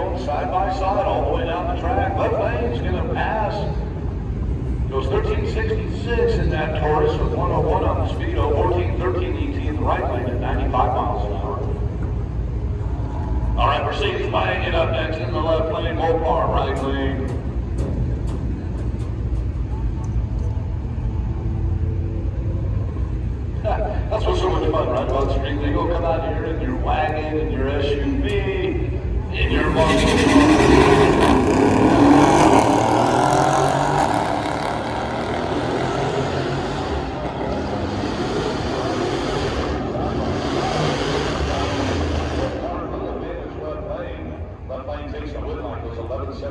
going side by side all the way down the track. Left lane's going to pass. Goes 1366 in that Taurus with 101 on the speedo, 1413 ET in the right lane at 95 miles an hour. All right, Mercedes buying it up next in the left lane, Mopar right lane. That's what's so much fun, right? About street legal. Come out here in your wagon Jason Woodline was 11 7.